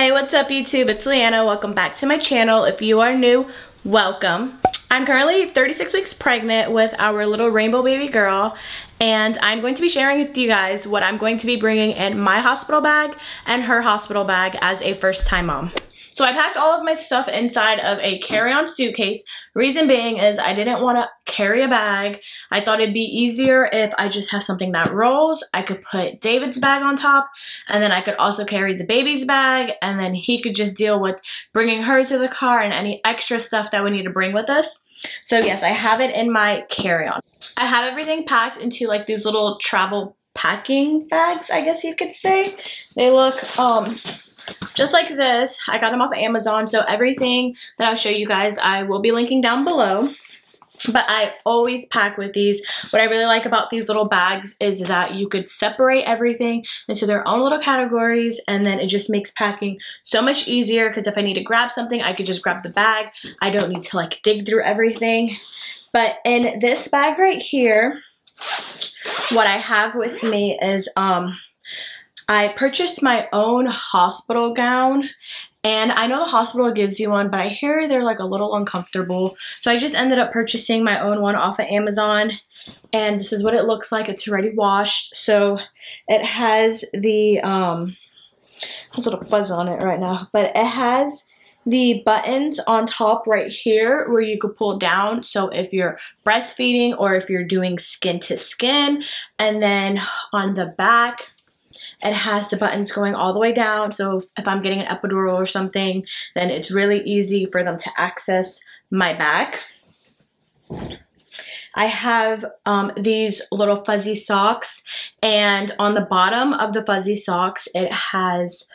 Hey, what's up YouTube? It's Leeanna. Welcome back to my channel. If you are new, welcome. I'm currently 36 weeks pregnant with our little rainbow baby girl and I'm going to be sharing with you guys what I'm going to be bringing in my hospital bag and her hospital bag as a first time mom. So I packed all of my stuff inside of a carry-on suitcase. Reason being is I didn't want to carry a bag. I thought it'd be easier if I just have something that rolls. I could put David's bag on top and then I could also carry the baby's bag and then he could just deal with bringing her to the car and any extra stuff that we need to bring with us. So yes, I have it in my carry-on. I have everything packed into like these little travel packing bags, I guess you could say. They look um just like this. I got them off of Amazon, so everything that I'll show you guys, I will be linking down below. But I always pack with these. What I really like about these little bags is that you could separate everything into their own little categories and then it just makes packing so much easier because if I need to grab something, I could just grab the bag. I don't need to like dig through everything. But in this bag right here, what I have with me is um I purchased my own hospital gown and I know the hospital gives you one, but I hear they're like a little uncomfortable. So I just ended up purchasing my own one off of Amazon. And this is what it looks like. It's already washed. So it has the, um, has a little fuzz on it right now, but it has the buttons on top right here where you could pull down so if you're breastfeeding or if you're doing skin to skin and then on the back it has the buttons going all the way down. So if I'm getting an epidural or something, then it's really easy for them to access my back. I have um, these little fuzzy socks and on the bottom of the fuzzy socks it has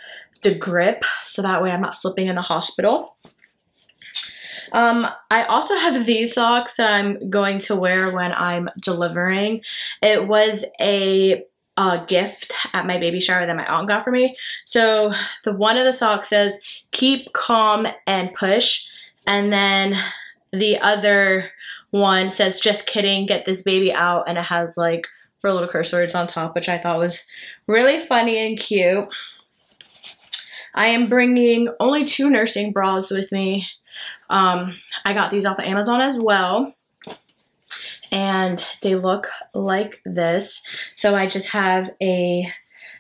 the grip so that way I'm not slipping in the hospital. Um, I also have these socks that I'm going to wear when I'm delivering. It was a a gift at my baby shower that my aunt got for me. So the one of the socks says, keep calm and push. And then the other one says, just kidding, get this baby out. And it has like four little curse words on top, which I thought was really funny and cute. I am bringing only two nursing bras with me. Um, I got these off of Amazon as well and they look like this. So I just have a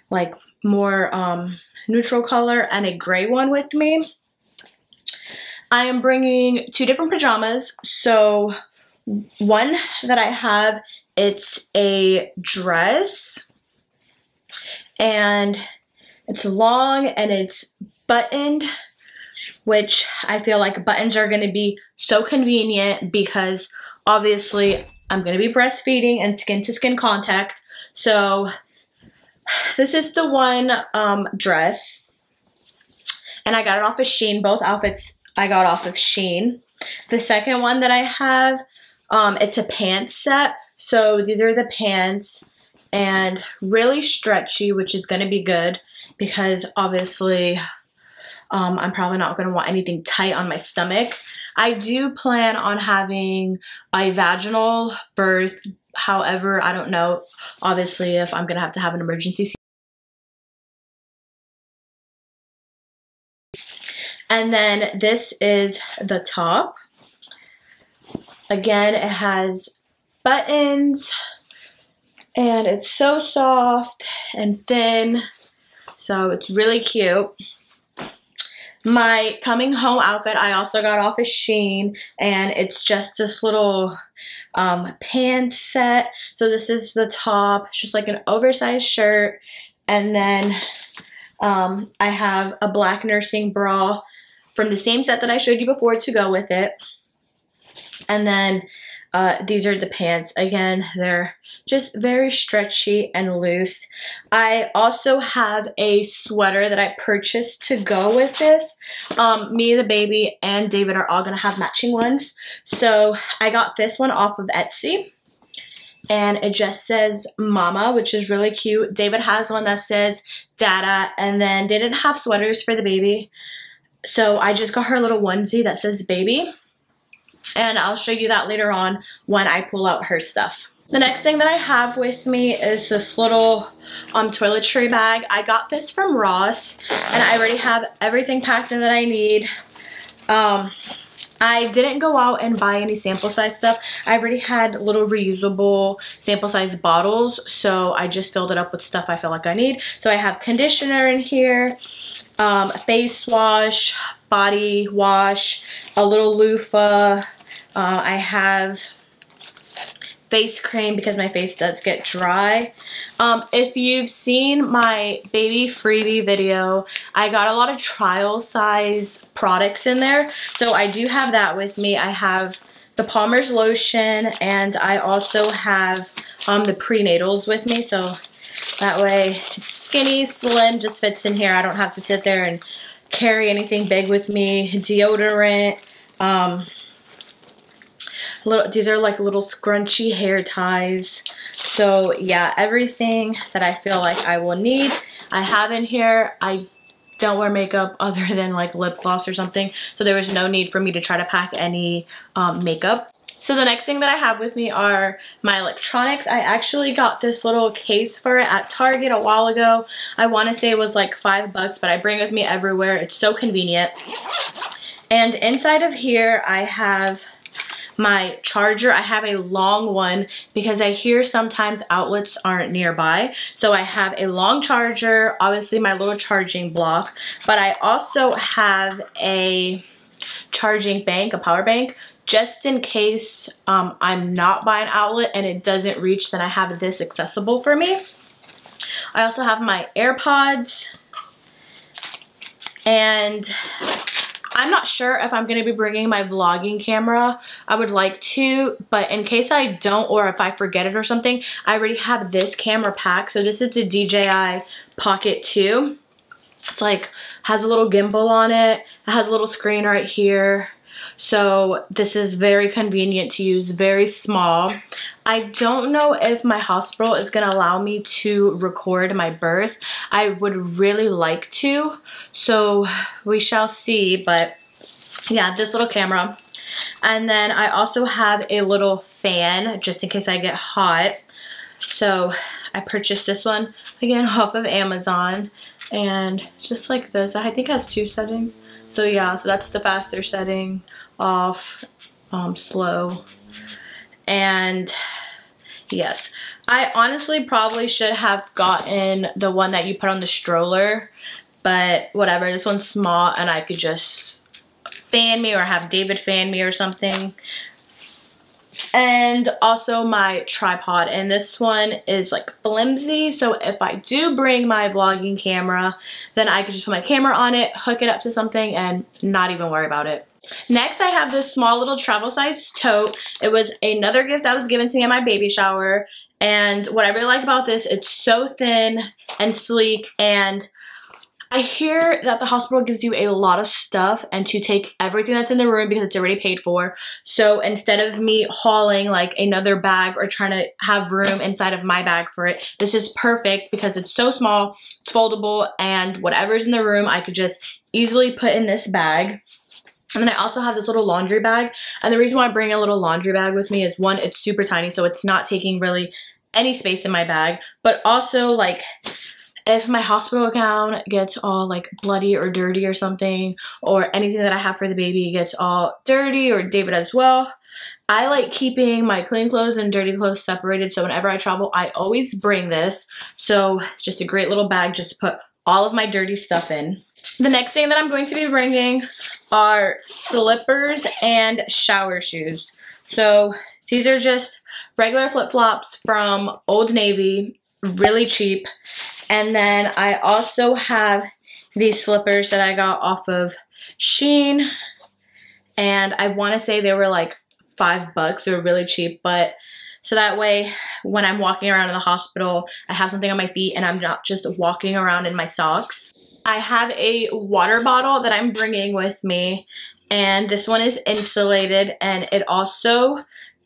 like more um, neutral color and a gray one with me. I am bringing two different pajamas. So one that I have, it's a dress and it's long and it's buttoned which I feel like buttons are going to be so convenient because obviously I'm going to be breastfeeding and skin-to-skin -skin contact. So this is the one um, dress. And I got it off of Shein. Both outfits I got off of Shein. The second one that I have, um, it's a pants set. So these are the pants and really stretchy, which is going to be good because obviously um, I'm probably not going to want anything tight on my stomach. I do plan on having a vaginal birth. However, I don't know, obviously, if I'm going to have to have an emergency And then this is the top. Again, it has buttons and it's so soft and thin. So it's really cute. My coming home outfit I also got off of Shein and it's just this little um, pants set. So this is the top, just like an oversized shirt. And then um, I have a black nursing bra from the same set that I showed you before to go with it. And then uh, these are the pants. Again, they're just very stretchy and loose. I also have a sweater that I purchased to go with this. Um, me, the baby, and David are all going to have matching ones. So I got this one off of Etsy. And it just says mama, which is really cute. David has one that says dada. And then they didn't have sweaters for the baby. So I just got her a little onesie that says baby and I'll show you that later on when I pull out her stuff. The next thing that I have with me is this little um, toiletry bag. I got this from Ross and I already have everything packed in that I need. Um, I didn't go out and buy any sample size stuff. I already had little reusable sample size bottles, so I just filled it up with stuff I feel like I need. So I have conditioner in here, um, face wash, body wash, a little loofah. Uh, I have face cream because my face does get dry. Um, if you've seen my baby freebie video, I got a lot of trial size products in there. So I do have that with me. I have the Palmer's lotion and I also have um, the prenatals with me. So that way it's skinny, slim, just fits in here. I don't have to sit there and carry anything big with me. Deodorant, um, little these are like little scrunchy hair ties so yeah everything that I feel like I will need I have in here I don't wear makeup other than like lip gloss or something so there was no need for me to try to pack any um, makeup so the next thing that I have with me are my electronics. I actually got this little case for it at Target a while ago. I want to say it was like five bucks, but I bring it with me everywhere. It's so convenient. And inside of here, I have my charger. I have a long one because I hear sometimes outlets aren't nearby. So I have a long charger, obviously my little charging block, but I also have a charging bank, a power bank, just in case um, I'm not by an outlet and it doesn't reach, then I have this accessible for me. I also have my AirPods and I'm not sure if I'm going to be bringing my vlogging camera. I would like to, but in case I don't or if I forget it or something, I already have this camera pack. So this is the DJI Pocket 2. It's like, has a little gimbal on it. It has a little screen right here. So this is very convenient to use, very small. I don't know if my hospital is going to allow me to record my birth. I would really like to, so we shall see, but yeah, this little camera. And then I also have a little fan just in case I get hot. So I purchased this one again off of Amazon and it's just like this. I think it has two settings. So yeah, so that's the faster setting off, um, slow. And yes, I honestly probably should have gotten the one that you put on the stroller, but whatever, this one's small and I could just fan me or have David fan me or something. And also my tripod and this one is like flimsy so if I do bring my vlogging camera then I could just put my camera on it, hook it up to something and not even worry about it. Next, I have this small little travel size tote. It was another gift that was given to me at my baby shower. And what I really like about this, it's so thin and sleek and I hear that the hospital gives you a lot of stuff and to take everything that's in the room because it's already paid for. So instead of me hauling like another bag or trying to have room inside of my bag for it, this is perfect because it's so small, it's foldable, and whatever's in the room, I could just easily put in this bag. And then I also have this little laundry bag. And the reason why I bring a little laundry bag with me is one, it's super tiny, so it's not taking really any space in my bag. But also, like, if my hospital gown gets all like bloody or dirty or something, or anything that I have for the baby gets all dirty, or David as well, I like keeping my clean clothes and dirty clothes separated. So whenever I travel, I always bring this. So it's just a great little bag just to put all of my dirty stuff in. The next thing that I'm going to be bringing are slippers and shower shoes. So these are just regular flip-flops from Old Navy, really cheap. And then I also have these slippers that I got off of Shein. And I want to say they were like five bucks. They were really cheap, but so that way when I'm walking around in the hospital, I have something on my feet and I'm not just walking around in my socks. I have a water bottle that I'm bringing with me and this one is insulated and it also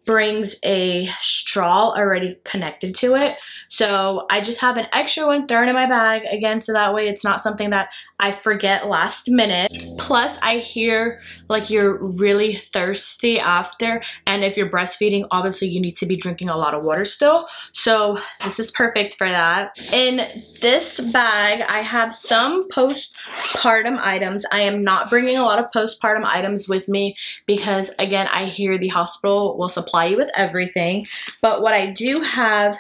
brings a straw already connected to it. So I just have an extra one thrown in my bag again so that way it's not something that I forget last minute. Plus I hear like you're really thirsty after and if you're breastfeeding obviously you need to be drinking a lot of water still. So this is perfect for that. In this bag I have some postpartum items. I am not bringing a lot of postpartum items with me because again I hear the hospital will supply you with everything. But what I do have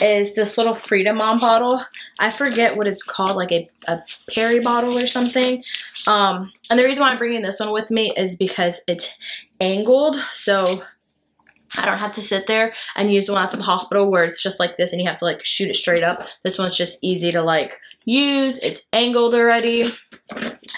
is this little FridaMom bottle. I forget what it's called, like a, a peri bottle or something. Um, and the reason why I'm bringing this one with me is because it's angled. So I don't have to sit there and use the one at the hospital where it's just like this and you have to like shoot it straight up. This one's just easy to like use. It's angled already.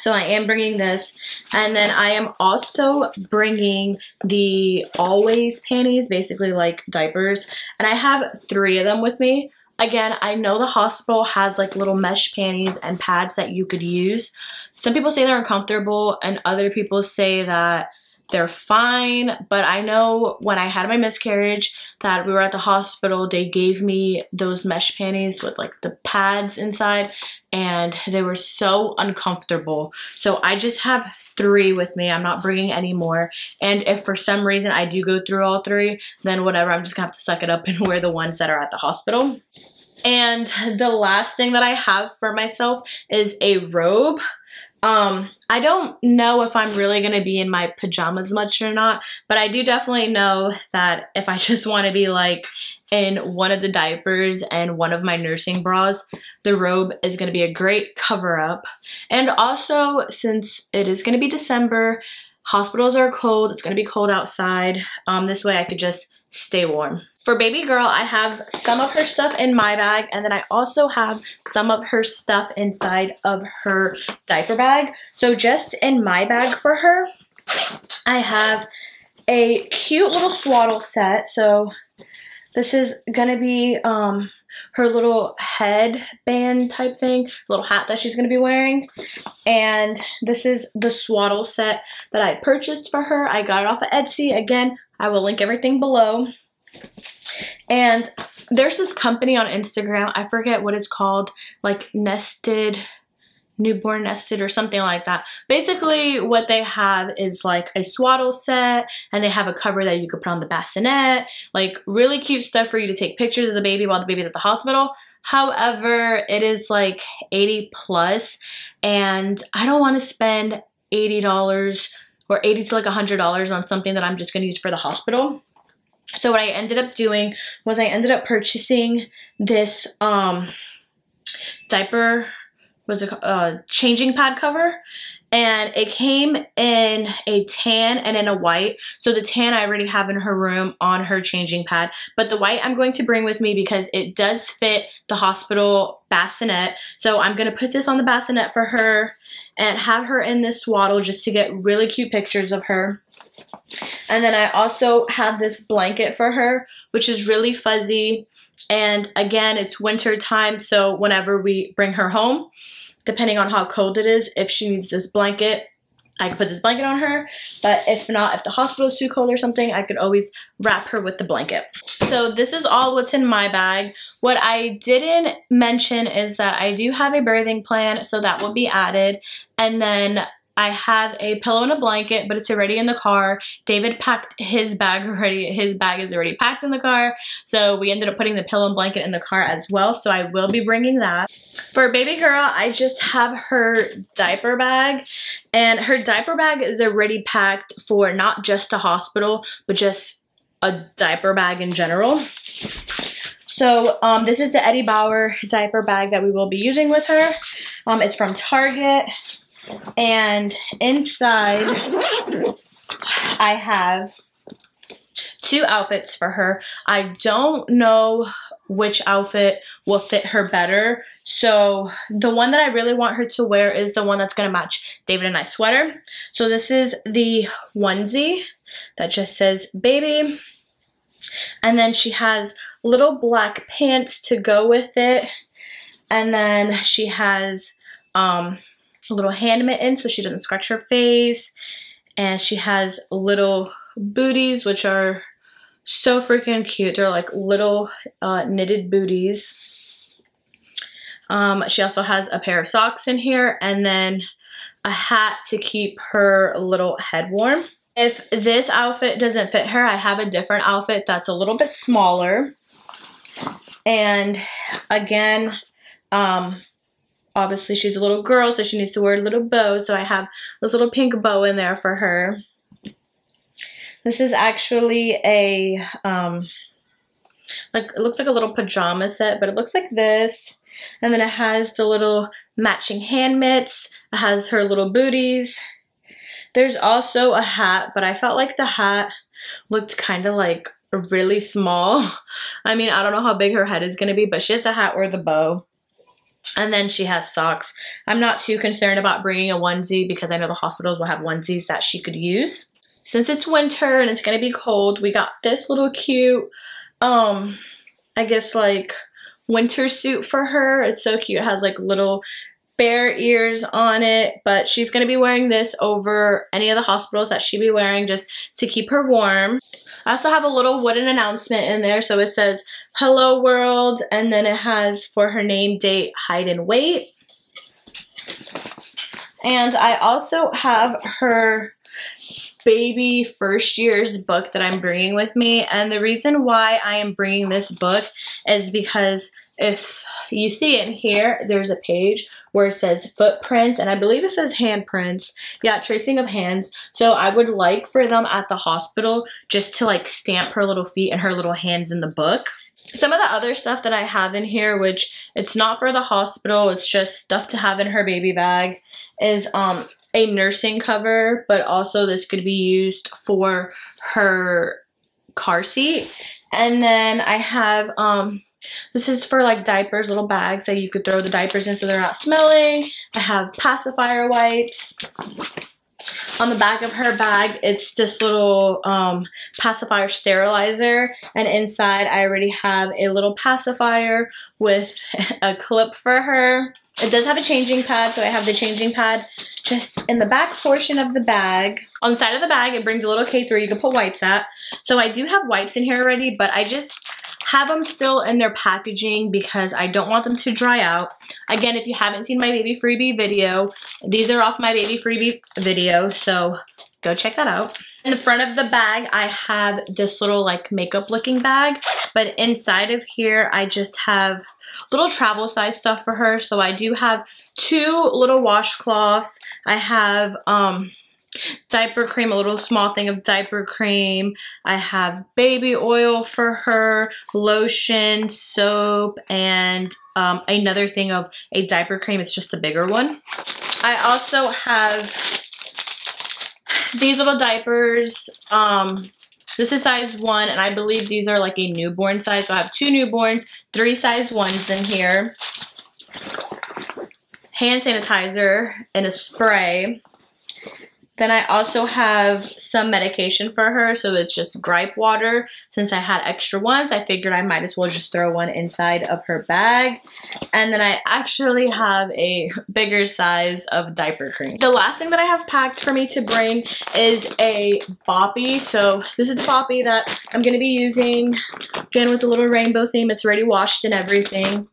So I am bringing this. And then I am also bringing the Always panties, basically like diapers. And I have three of them with me. Again, I know the hospital has like little mesh panties and pads that you could use. Some people say they're uncomfortable and other people say that they're fine. But I know when I had my miscarriage that we were at the hospital, they gave me those mesh panties with like the pads inside and they were so uncomfortable. So I just have three with me. I'm not bringing any more. And if for some reason I do go through all three, then whatever, I'm just gonna have to suck it up and wear the ones that are at the hospital. And the last thing that I have for myself is a robe. Um, I don't know if I'm really going to be in my pajamas much or not, but I do definitely know that if I just want to be like in one of the diapers and one of my nursing bras, the robe is going to be a great cover up. And also, since it is going to be December, hospitals are cold, it's going to be cold outside, um, this way I could just stay warm. For baby girl, I have some of her stuff in my bag and then I also have some of her stuff inside of her diaper bag. So just in my bag for her, I have a cute little swaddle set. So this is gonna be um, her little headband type thing, little hat that she's gonna be wearing. And this is the swaddle set that I purchased for her. I got it off of Etsy. Again, I will link everything below. And there's this company on Instagram, I forget what it's called, like Nested, Newborn Nested or something like that. Basically, what they have is like a swaddle set and they have a cover that you could put on the bassinet, like really cute stuff for you to take pictures of the baby while the baby's at the hospital. However, it is like 80 plus and I don't want to spend $80 or 80 to like $100 on something that I'm just going to use for the hospital. So what I ended up doing was I ended up purchasing this um, diaper, was a uh, changing pad cover and it came in a tan and in a white. So the tan I already have in her room on her changing pad, but the white I'm going to bring with me because it does fit the hospital bassinet. So I'm gonna put this on the bassinet for her and have her in this swaddle just to get really cute pictures of her. And then I also have this blanket for her, which is really fuzzy. And again, it's winter time, so whenever we bring her home, depending on how cold it is, if she needs this blanket, I could put this blanket on her. But if not, if the hospital is too cold or something, I could always wrap her with the blanket. So this is all what's in my bag. What I didn't mention is that I do have a birthing plan, so that will be added. And then I have a pillow and a blanket, but it's already in the car. David packed his bag already. His bag is already packed in the car. So we ended up putting the pillow and blanket in the car as well. So I will be bringing that. For baby girl, I just have her diaper bag. And her diaper bag is already packed for not just a hospital, but just a diaper bag in general. So um, this is the Eddie Bauer diaper bag that we will be using with her. Um, it's from Target. And inside, I have two outfits for her. I don't know which outfit will fit her better. So the one that I really want her to wear is the one that's going to match David and I sweater. So this is the onesie that just says baby. And then she has little black pants to go with it. And then she has um, little hand mitten so she doesn't scratch her face. And she has little booties, which are So freaking cute. They're like little uh, knitted booties. Um, she also has a pair of socks in here and then a hat to keep her little head warm. If this outfit doesn't fit her, I have a different outfit that's a little bit smaller. And again, um, obviously she's a little girl, so she needs to wear a little bow. So I have this little pink bow in there for her. This is actually a, um, like, it looks like a little pajama set, but it looks like this. And then it has the little matching hand mitts. It has her little booties. There's also a hat, but I felt like the hat looked kind of like really small. I mean, I don't know how big her head is going to be, but she has a hat or the bow. And then she has socks. I'm not too concerned about bringing a onesie because I know the hospitals will have onesies that she could use. Since it's winter and it's going to be cold, we got this little cute, um, I guess like winter suit for her. It's so cute. It has like little bear ears on it, but she's going to be wearing this over any of the hospitals that she be wearing just to keep her warm. I also have a little wooden announcement in there. So it says, hello world. And then it has for her name, date, height, and weight. And I also have her baby first year's book that I'm bringing with me. And the reason why I am bringing this book is because if you see it in here, there's a page where it says footprints and I believe it says handprints. Yeah, tracing of hands. So I would like for them at the hospital just to like stamp her little feet and her little hands in the book. Some of the other stuff that I have in here, which it's not for the hospital, it's just stuff to have in her baby bag, is um a nursing cover, but also this could be used for her car seat. And then I have, um, this is for like diapers, little bags that you could throw the diapers in so they're not smelling. I have pacifier wipes. On the back of her bag, it's this little um, pacifier sterilizer. And inside, I already have a little pacifier with a clip for her. It does have a changing pad, so I have the changing pad just in the back portion of the bag. On the side of the bag, it brings a little case where you can put wipes at. So I do have wipes in here already, but I just have them still in their packaging because I don't want them to dry out. Again, if you haven't seen my baby freebie video, these are off my baby freebie video, so go check that out. In the front of the bag, I have this little like makeup looking bag, but inside of here, I just have little travel size stuff for her. So I do have two little washcloths. I have um, diaper cream, a little small thing of diaper cream. I have baby oil for her, lotion, soap, and um, another thing of a diaper cream. It's just a bigger one. I also have these little diapers. Um, this is size one, and I believe these are like a newborn size. So I have two newborns, three size ones in here. Hand sanitizer and a spray. Then I also have some medication for her, so it's just gripe water. Since I had extra ones, I figured I might as well just throw one inside of her bag. And then I actually have a bigger size of diaper cream. The last thing that I have packed for me to bring is a boppy. So this is the boppy that I'm going to be using, again with the little rainbow theme. It's already washed and everything.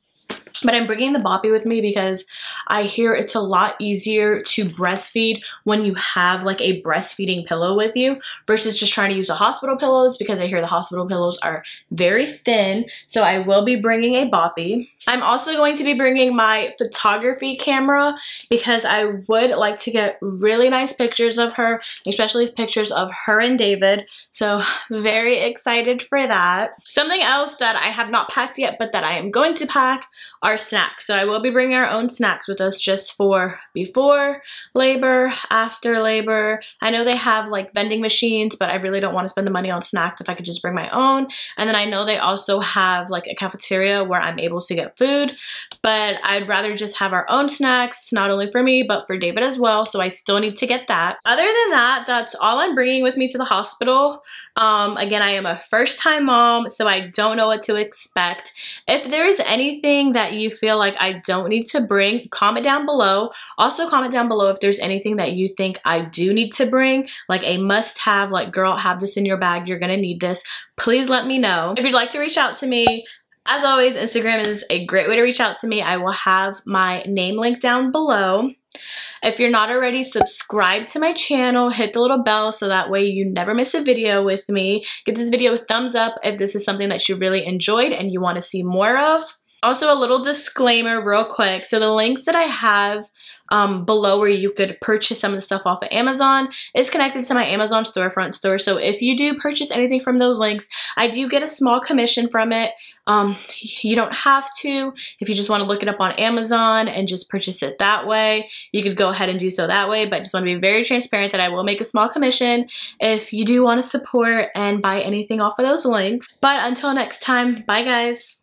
But I'm bringing the boppy with me because I hear it's a lot easier to breastfeed when you have like a breastfeeding pillow with you versus just trying to use the hospital pillows because I hear the hospital pillows are very thin. So I will be bringing a boppy. I'm also going to be bringing my photography camera because I would like to get really nice pictures of her, especially pictures of her and David. So very excited for that. Something else that I have not packed yet but that I am going to pack our snacks. So I will be bringing our own snacks with us just for before labor, after labor. I know they have like vending machines, but I really don't want to spend the money on snacks if I could just bring my own. And then I know they also have like a cafeteria where I'm able to get food, but I'd rather just have our own snacks, not only for me, but for David as well. So I still need to get that. Other than that, that's all I'm bringing with me to the hospital. Um, again, I am a first time mom, so I don't know what to expect. If there's anything that you feel like I don't need to bring, comment down below. Also comment down below if there's anything that you think I do need to bring, like a must have, like girl, have this in your bag, you're gonna need this. Please let me know. If you'd like to reach out to me, as always, Instagram is a great way to reach out to me. I will have my name link down below. If you're not already, subscribe to my channel, hit the little bell so that way you never miss a video with me. Give this video a thumbs up if this is something that you really enjoyed and you want to see more of. Also a little disclaimer real quick. So the links that I have um, below where you could purchase some of the stuff off of Amazon is connected to my Amazon storefront store. So if you do purchase anything from those links, I do get a small commission from it. Um, you don't have to. If you just want to look it up on Amazon and just purchase it that way, you could go ahead and do so that way. But just want to be very transparent that I will make a small commission if you do want to support and buy anything off of those links. But until next time, bye guys.